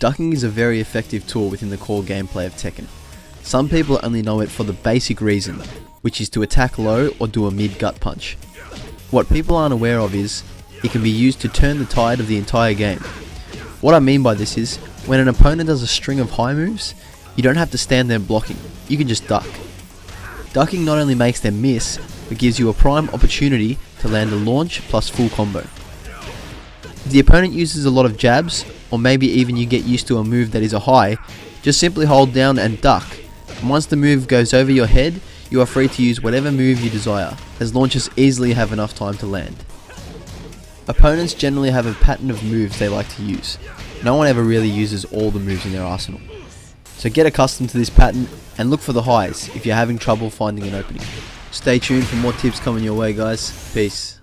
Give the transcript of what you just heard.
Ducking is a very effective tool within the core gameplay of Tekken. Some people only know it for the basic reason, which is to attack low or do a mid gut punch. What people aren't aware of is, it can be used to turn the tide of the entire game. What I mean by this is, when an opponent does a string of high moves, you don't have to stand there blocking, you can just duck. Ducking not only makes them miss, but gives you a prime opportunity to land a launch plus full combo. If the opponent uses a lot of jabs, or maybe even you get used to a move that is a high, just simply hold down and duck. And once the move goes over your head, you are free to use whatever move you desire, as launchers easily have enough time to land. Opponents generally have a pattern of moves they like to use. No one ever really uses all the moves in their arsenal. So get accustomed to this pattern and look for the highs if you're having trouble finding an opening. Stay tuned for more tips coming your way guys. Peace.